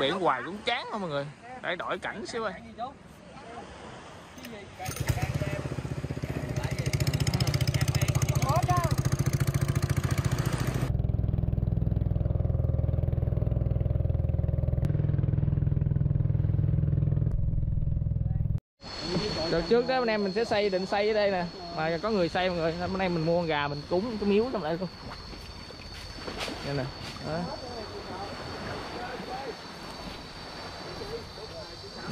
biển hoài cũng chán không mọi người? Để đổi cảnh xíu ơi. Đợt trước đó anh em mình sẽ xây, định xây ở đây nè. Mà có người xây mọi người. Hôm nay mình mua gà mình cúng cái miếu trong đây luôn. Đây nè. Đó.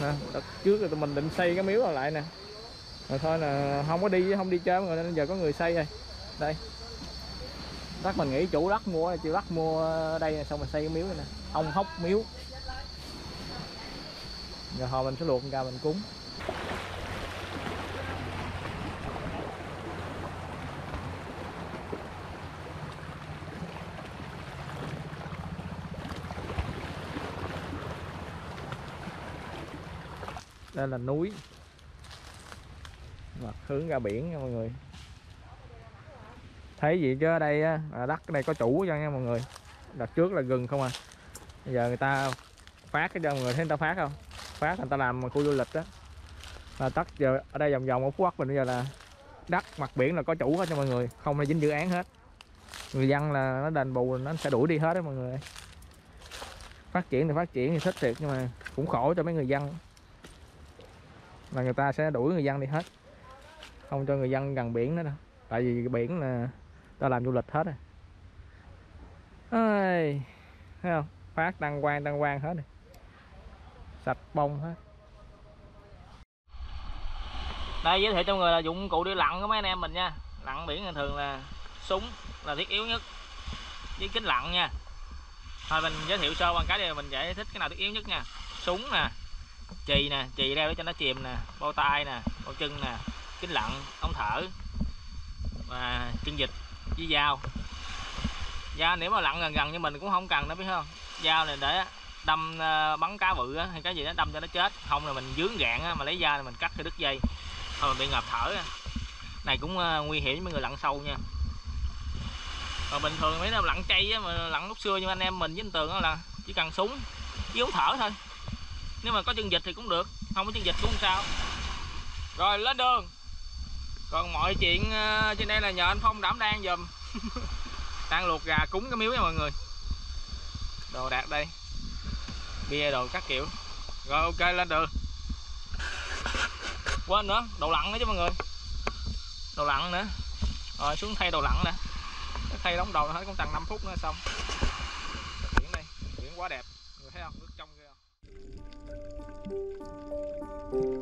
Nè, đợt trước rồi tụi mình định xây cái miếu rồi lại nè. Rồi thôi là không có đi, không đi chơi mọi người, nên giờ có người xây rồi. Đây. Đất mình nghĩ chủ đất mua chịu đất mua đây đây xong mình xây cái miếu này nè. Ông hóc miếu. Giờ hồi mình sẽ luộc ra mình cúng. Đây là núi. Mặt hướng ra biển nha mọi người. Thấy gì chứ ở đây á là đất này đây có chủ cho nha mọi người. Đặt trước là gừng không à. Bây giờ người ta phát cái cho mọi người, thấy người ta phát không? Phát người ta làm khu du lịch đó là tất giờ ở đây vòng vòng ở phú quốc mình bây giờ là đất mặt biển là có chủ hết cho mọi người, không là dính dự án hết. Người dân là nó đền bù, nó sẽ đuổi đi hết đó mọi người. Phát triển thì phát triển, thì thích thiệt nhưng mà cũng khổ cho mấy người dân là người ta sẽ đuổi người dân đi hết. Không cho người dân gần biển nữa đâu. Tại vì biển là ta làm du lịch hết rồi. Ơi thấy không? Phát đăng quang đăng quang hết rồi. Sạch bông hết. Đây, giới thiệu cho người là dụng cụ đi lặn của mấy anh em mình nha. Lặn biển thì thường là súng là thiết yếu nhất. Với kính lặn nha. Thôi mình giới thiệu sơ qua cái này mình giải thích cái nào thiết yếu nhất nha. Súng nè chì nè, chì đeo để cho nó chìm nè, bao tay nè, bao chân nè, kính lặn, ống thở và chân dịch với dao. Dao nếu mà lặn gần gần như mình cũng không cần nó biết không? Dao này để đâm ờ, bắn cá bự hay cái gì đó đâm cho nó chết. Không là mình dướng gạn mà lấy dao là mình cắt cái đứt dây. Thôi mình bị ngập thở này cũng ờ, nguy hiểm với mấy người lặn sâu nha. Còn bình thường mấy nó lặn chay mà lặn lúc xưa như anh em mình với anh tường là chỉ cần súng với ống thở thôi nếu mà có chân dịch thì cũng được, không có chân dịch cũng không sao. Rồi, lên đường. Còn mọi chuyện ờ, trên đây là nhờ anh phong đảm đang dùm đang luộc gà cúng cái miếu nha mọi người. Đồ đạc đây. Bia đồ các kiểu. Rồi, ok, lên đường. Quên nữa, đồ lặn nữa chứ mọi người. Đồ lặn nữa. Rồi, xuống thay đồ lặn nè. Thay đóng đầu hết cũng tầm 5 phút nữa xong. Biển đây biển quá đẹp. Người thấy không? Nước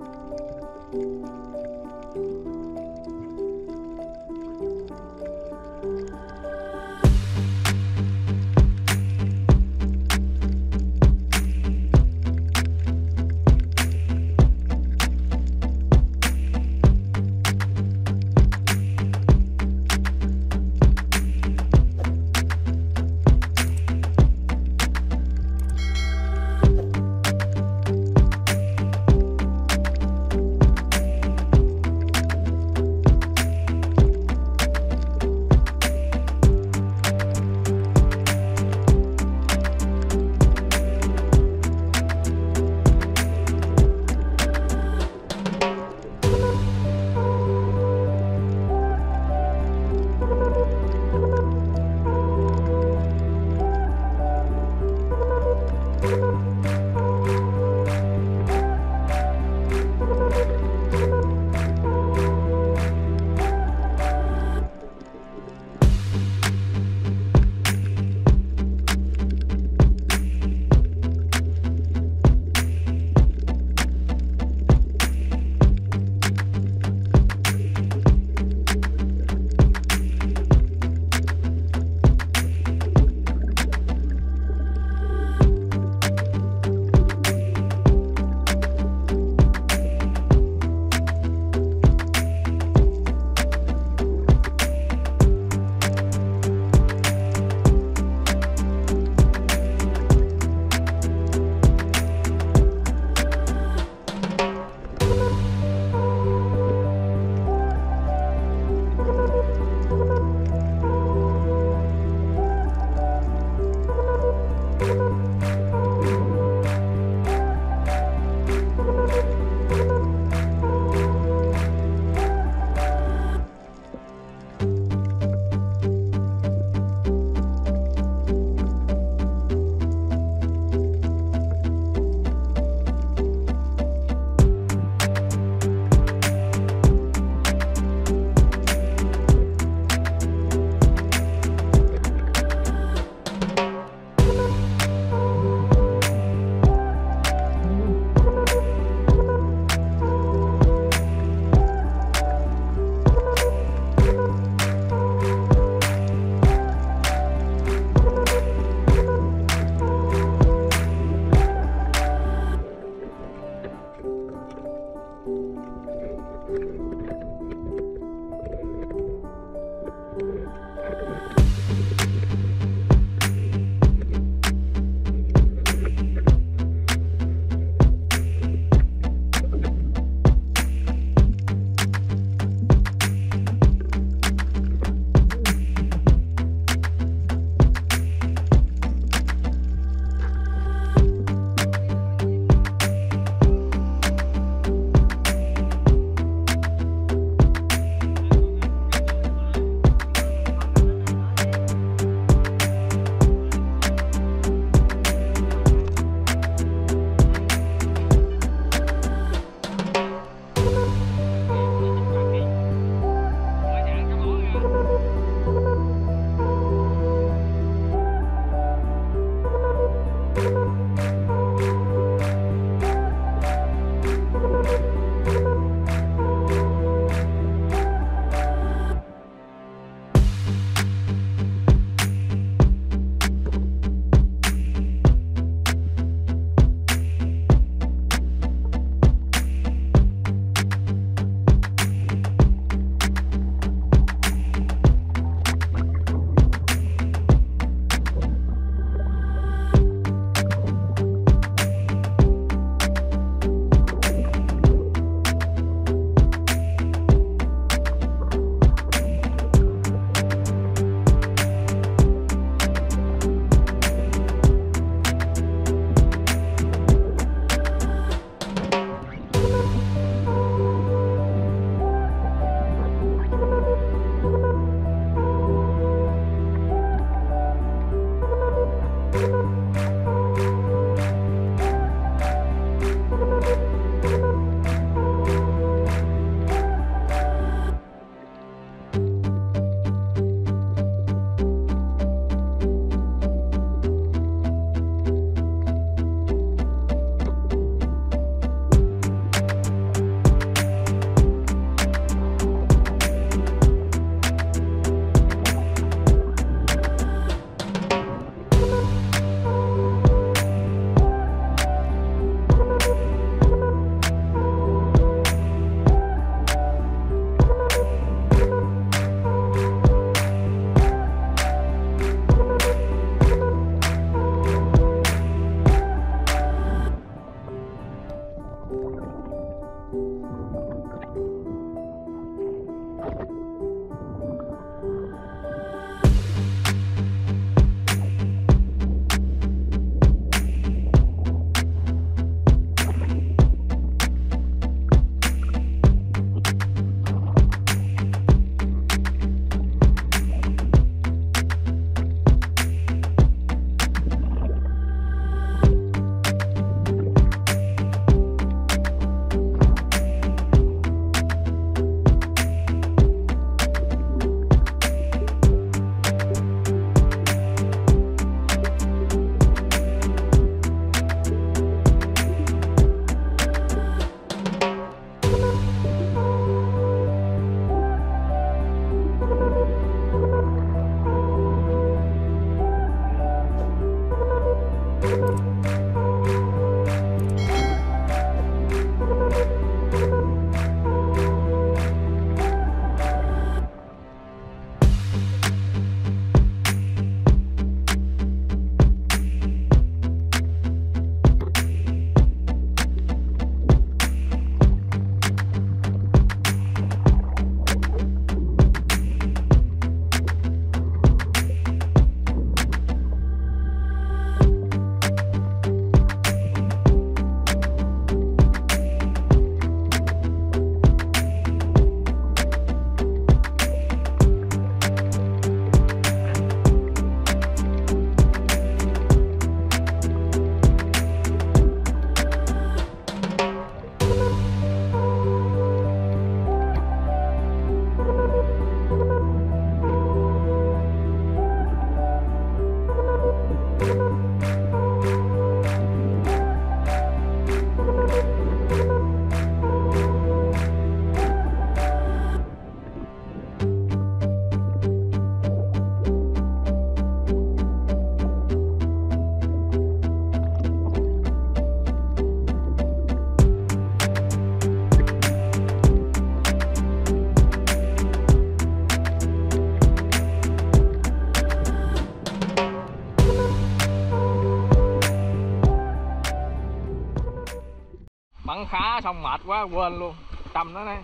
quá quên luôn. Tâm nó đây.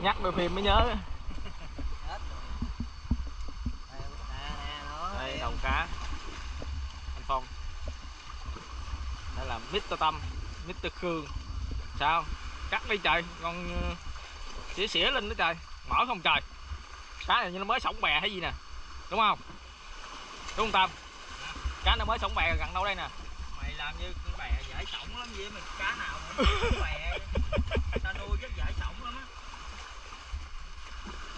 Nhắc đôi phim mới nhớ. Đây đầu cá. Anh phong. Đây là Mr Tâm Mr Khương. Sao? Cắt đi trời. Con ờ, xỉa xỉa lên đó trời. Mở không trời. Cá này như nó mới sống bè hay gì nè. Đúng không? Đúng không Tâm? Cá nó mới sống bè gần đâu đây nè làm như con bè dễ sống lắm vậy mà cá nào cũng bè. Ta nuôi rất dễ sống lắm á.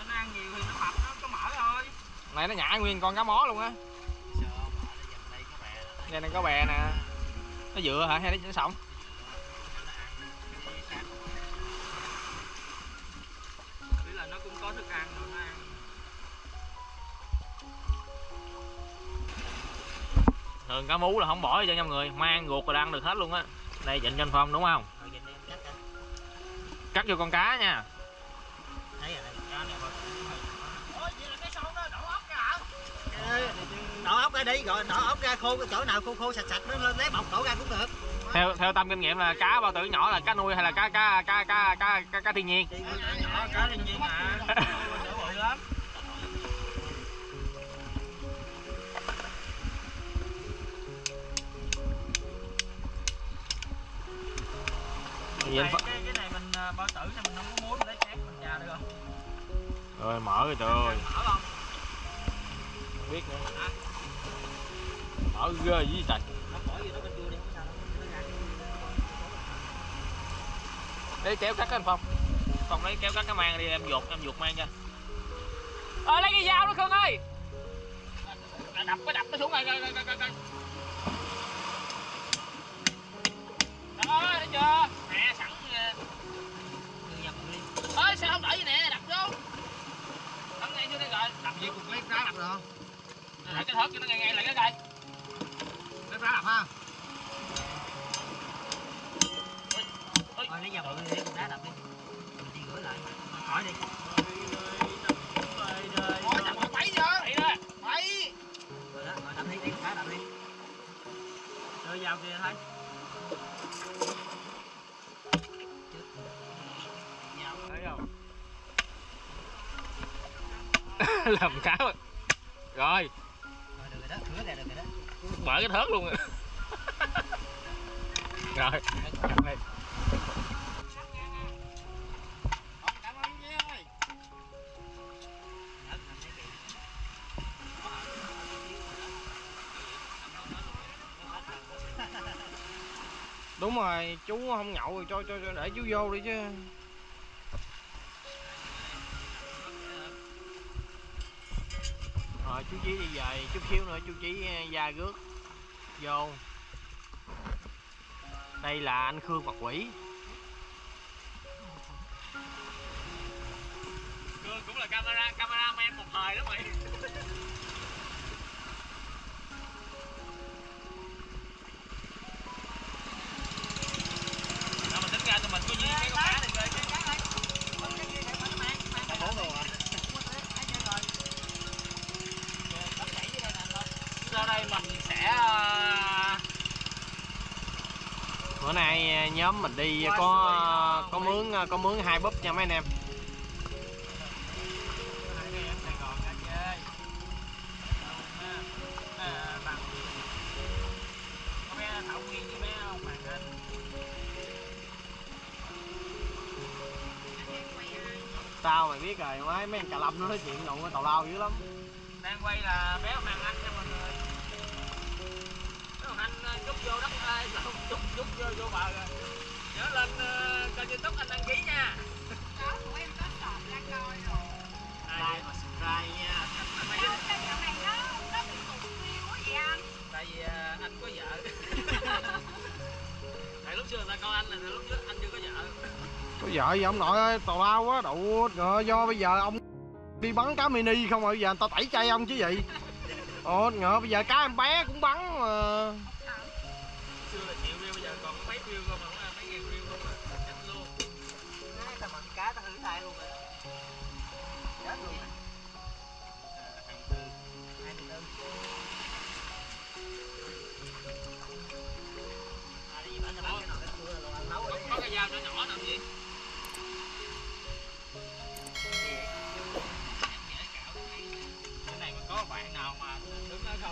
Nó ăn nhiều thì nó mập nó có mỡ thôi. Này nó nhả nguyên con cá mó luôn á. Đây này có bè nè. Nó dựa hả? Hay nó sống thường cá mú là không bỏ cho trong người. Mang ruột rồi ăn được hết luôn á. Đây dịnh cho anh phong đúng không? Cắt vô con cá nha. Thấy rồi đây cá này thôi. Ôi vậy là cái sâu đó đổ ốc ra hả? Đổ ốc ra đi rồi đổ ốc ra khô chỗ nào khô khô sạch sạch nó lên lấy bọc đổ ra cũng được. Theo theo tâm kinh nghiệm là cá bao tử nhỏ là cá nuôi hay là cá cá cá cá cá cá, cá thiên nhiên? Nhỏ cá thiên nhiên mà Vậy anh cái, cái, cái này mình à, bao tử này mình không có muốn để chép mình trà được không? Rồi mở rồi trời ơi. Mở không? Không biết nữa. Mở ghê dữ trời. Lấy kéo cắt anh phong phong lấy kéo cắt cái mang đi em ruột em ruột mang cho ơi lấy cái dao đó khương ơi. Đập cái đập nó xuống rồi rồi rồi rồi rồi làm cá rồi. Rồi Rồi được rồi đó, khứa ra được rồi đó. mở cái thớt luôn. Rồi. Rồi đúng rồi chú không nhậu cho cho, cho để chú vô đi chứ chú chí đi về chút xíu nữa, chú chí ờ, ra rước vô. Đây là anh khương mặt quỷ. Nay eh, nhóm mình đi có có mướn có mướn hai búp nha mấy anh em. À, sao mày biết rồi mấy mấy anh cà lâm nó nói chuyện cái tàu lao dữ lắm. Đang quay là bé Hoàng Anh nha mọi người. Hoàng Anh chút vô đất ai không chút chút vô vô bờ rồi nhớ lên uh, kênh youtube anh đăng ký nha Có tụi em có sọt ra coi rồi. Like và subscribe nha. Sao dạo này nó nó bị view quá vậy anh? tại vì anh có vợ tại lúc xưa người ta coi anh là lúc trước anh chưa có vợ có vợ gì ông nội ơi tào lao quá đậu ngựa ờ, do bây giờ ông đi bắn cá mini không rồi bây giờ người ta tẩy chay ông chứ gì ồ ngựa bây giờ cá em bé cũng bắn mà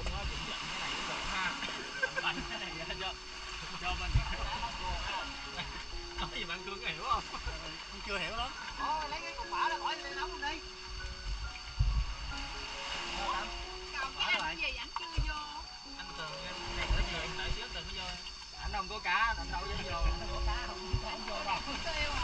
đứng ở không á chụp giận cái này cũng được ha Làm bành cái này ra cho cho mình nói gì bạn cương hiểu không Con chưa hiểu lắm. Lấy cái cục bả ra bỏ lên nấu luôn đi. Còn cái anh gì ảnh chưa vô. anh tường anh này tới trường đợi xíu tường mới vô anh không có cá anh đâu vô Có cá không, không vô đâu.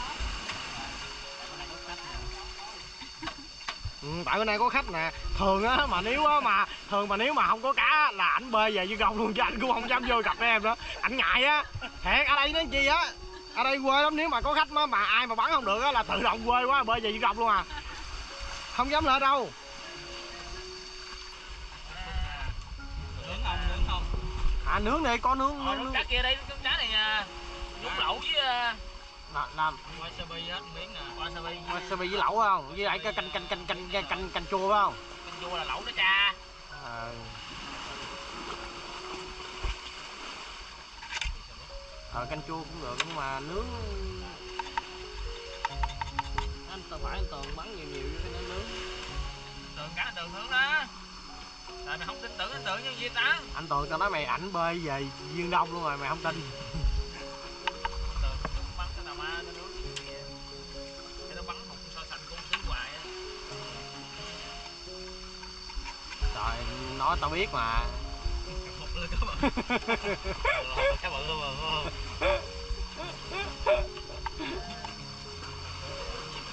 Ừ, tại bữa nay có khách nè. Thường á mà nếu á mà thường mà nếu mà không có cá là ảnh bơi về như gông luôn chứ anh cũng không dám vô gặp em nữa. Ảnh ngại á. Hẹn ở đây nói chi á ở đây quê lắm nếu mà có khách mà, mà ai mà bắn không được á là tự động quê quá bơi về như gông luôn à. Không dám lên đâu. Nướng không nướng không? À nướng đi có nướng ờ nướng, nướng nướng. cá kia đây nướng cá này nha. Nhúng lẩu với uh, Là- làm. Wasabi hết miếng nè wasabi wasabi với lẩu không? Với lại cái canh canh canh canh canh canh, canh chua phải không? Canh chua là lẩu đó cha. À. ờ canh chua cũng được nhưng mà nướng anh tao phải anh tường bắn nhiều nhiều vô cái nó nướng. Tường cá tường nướng đó. Tại mày không tin tưởng anh tưởng như gì ta? Anh tường tao nói mày ảnh bơi về viên đông luôn rồi mày không tin ma nó nướng cái gì cái nó bắn một so sánh cung xứ hoài á. Trời nói tao biết mà. Một lượt cá bự cá bự luôn rồi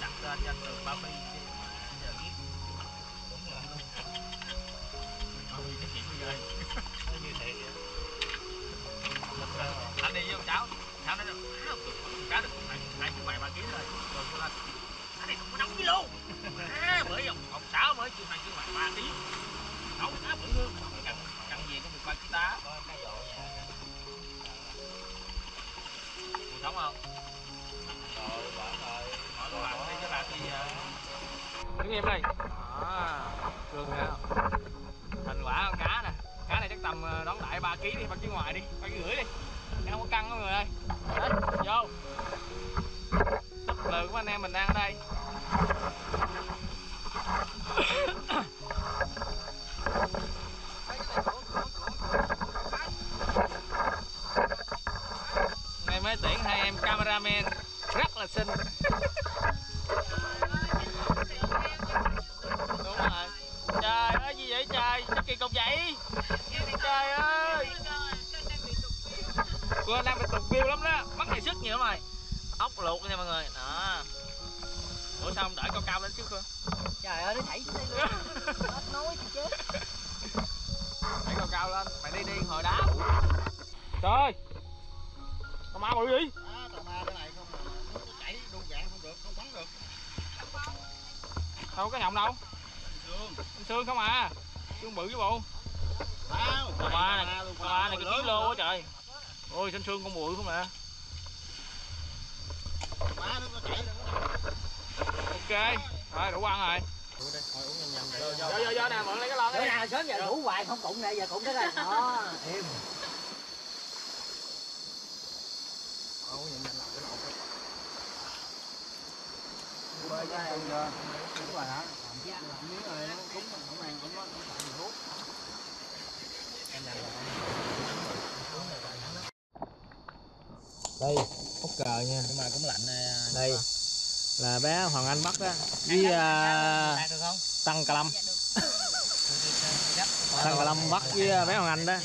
đặt tên cho anh tường bao bi giờ biết đúng rồi bao bi cái chuyện bây giờ như thiệt vậy anh đi với con cháu cháu nói đâu cá được cũng nặng hai cái vài ba ký rồi. Rồi cô lên cá này cũng có nóng ký luôn à, bởi ông ông sáu mới chưa hai chưa vài ba ký nấu cá bự hơn cần cần gì cũng được ba ký tá. Có cái dỗ nhà. cuộc sống không? Rồi, bỏ rồi. mở cái bạn đi cái bạn gì? đứng em đây đó cường nè thành quả con cá nè. Cá này chắc tầm ờ, đón đại ba ký đi ba kg ngoài đi ba kg rưỡi đi em không có căng mọi người ơi? Đấy, vô. Súp lượng của anh em mình đang ở đây. Bự gì ma cái này không mà nó chảy đu gạn không được không bắn được đâu cái họng đâu? Sương. Anh xương không à? Xương bự với bộ. Tao ma này tao ma này cái ký lô quá trời. Ôi xanh xương con bụi không à. Ok rồi đủ ăn rồi. Vô vô vô nè mượn lấy cái lon bữa đi sớm giờ ngủ hoài không cụng lại giờ cụng cái này đó im bơi ra em chưa đúng rồi hả làm làm miếng rồi nó cúng không ăn cũng nó cũng phải gì hút đây ốc cờ nha. Nhưng mà cũng lạnh đây là bé hoàng anh bắt đó với uh, tăng cà lâm. Tăng cà lâm bắt với à, bé hoàng anh đó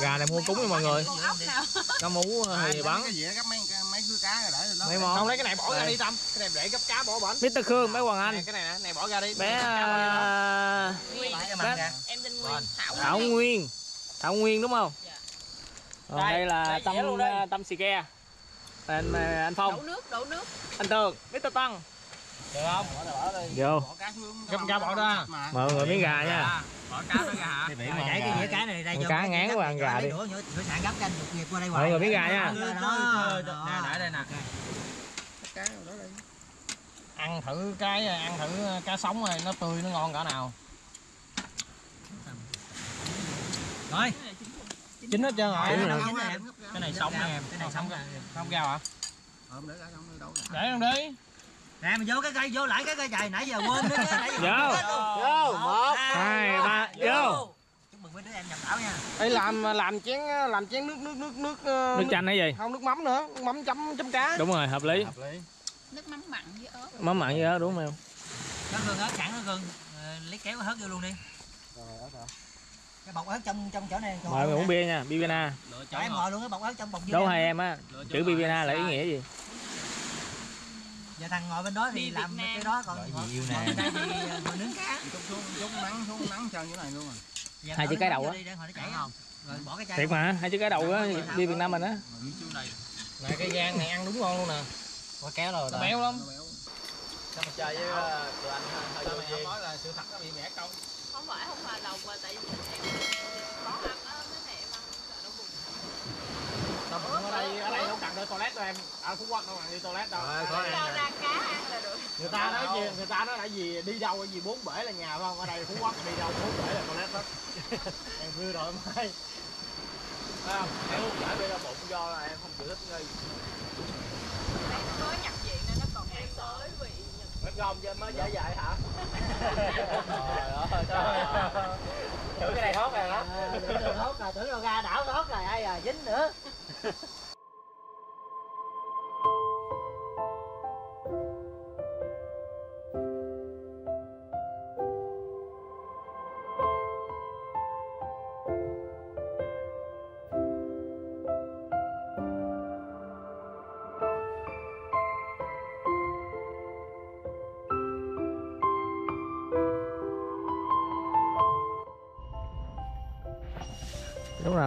gà này mua cúng nha mọi người. Nào cá mú thì bắn. cái gì gấp mấy mấy khứa cá rồi để lên đó. Mấy món. Không lấy cái này bỏ ra đi tâm. Cái này để gấp cá bỏ bển. Mr Khương bé hoàng anh. Cái này nè này bỏ ra đi. Bé à, ra em tên nguyên thảo nguyên. Thảo nguyên đúng không? Dạ. Còn Đây, đây là tâm tâm xì ke. Anh anh đổ phong nước đổ nước. Anh tường. Mr Tăng. Được không? Vô. Bỏ cá xuống. Gấp cá bỏ ra. Mọi người miếng gà nha bỏ cá nữa hả? Rồi chảy cái dĩa cá này ra Con vô cá ngán cái quá, ăn gà đi. nhớ thử sạn gấp canh dục nghiệp qua đây Mọi hoài. người miếng gà nha. nè để đây nè. cá rồi đó đi ăn thử cái ăn thử cá sống này nó tươi nó ngon cỡ nào. Rồi. Chín hết trơn rồi. Rồi. Rồi. Em. cái này sống nè em. Cái này sống rồi không rau hả? Để không đi nè mình vô cái cây vô lại cái cây trời nãy giờ quên nữa chứ nãy giờ Vô. vô một. Hai ba vô. chúc mừng mấy đứa em nhập tảo nha. Ê, làm làm chén làm chén nước nước nước nước ờ, nước chanh hay gì? không nước mắm nữa. Nước mắm chấm chấm cá. Đúng rồi hợp lý. Hợp lý. Nước mắm mặn với ớt. Mắm mặn với ớt đúng không có gừng ớt sẵn đó gừng. Ờ, lấy kéo hớt vô luôn đi. Cái bọc ớt trong trong chỗ này mời mình uống bia nha bibina Cho em ngồi luôn cái bọc ớt trong bọc đấu hai em á? Chữ bibina là ý nghĩa gì giờ thằng ngồi bên đó thì làm cái đó còn ngồi yêu ngồi bên đây thì ờ, ngồi nướng. Cá chút xuống chút nắng xuống nắng trơn như này luôn à. Giờ Hai chữ cái đầu á. đi, để hồi nó chảy không? Rồi bỏ cái chai thiệt mà hai chữ cái đầu á bia việt nam mình á. Này. Cái gan này ăn đúng ngon luôn nè. Bỏ kéo rồi nó béo lắm. Sao mà chơi với tụi anh sao mày không nói là sự thật nó bị mẻ công không phải không hòa đồng mà tại vì em có ăn á cái này em ăn sợ nó bùng Tao ở đây không cần đi toilet đâu em. Ở phú quốc đâu cần đi toilet đâu. Rồi, Ở có ra cá ăn là được. Người ta nói gì người ta nói là gì đi đâu cái gì bốn bể là nhà phải không? Ở đây phú quốc đi đâu bốn bể là toilet hết. Em vừa rồi mai Thấy không? Em uống giải bia ra bụng do là em không chịu thích nghi. Nó mới nhập viện nên nó còn đang tới vị Em gom cho mới dễ dạy hả? Trời ơi, Thử cái này hốt rồi hả? Ờ, tưởng hốt rồi tưởng đâu ra đảo hốt rồi ai à dính nữa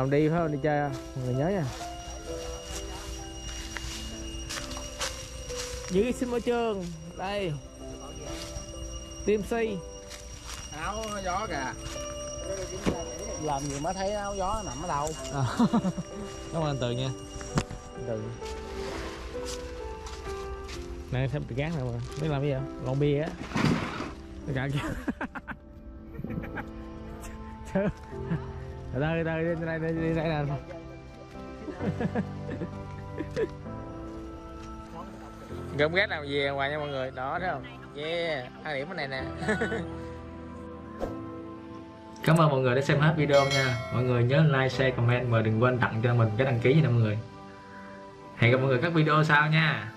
nào đi phải không? Đi chơi không mọi người nhớ nha. Giữ xin môi trường. Đây. Tiêm si Áo gió kìa. Làm gì mới thấy áo gió nằm ở đâu? À. cảm ơn anh từ nha. Từ này thêm bị gán nào mà biết làm gì vậy? Lon bia á. Tất cả kia từ từ từ đi đây đi đây nè. Gom ghét làm gì à, ngoài nha mọi người. Đó, thấy không? Yeah, hai điểm cái này nè. Cảm ơn mọi người đã xem hết video nha. Mọi người nhớ like, share, comment và đừng quên tặng cho mình cái đăng ký nha mọi người. Hẹn gặp mọi người các video sau nha.